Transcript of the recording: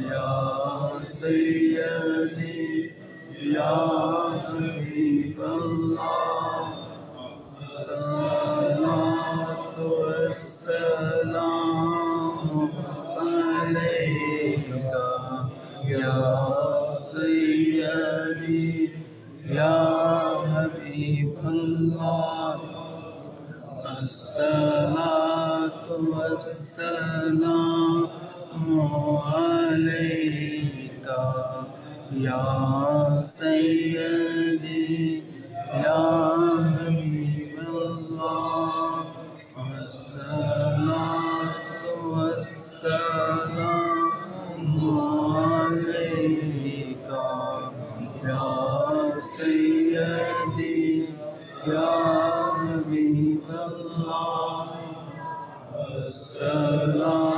یا سیدی یا حبیب اللہ صلات و السلام علیکہ یا سیدی یا حبیب اللہ السلام تونا عليك يا سيدي يا حبيب الله والصلاة والسلام عليك يا سيدي يا حبيب الله السلام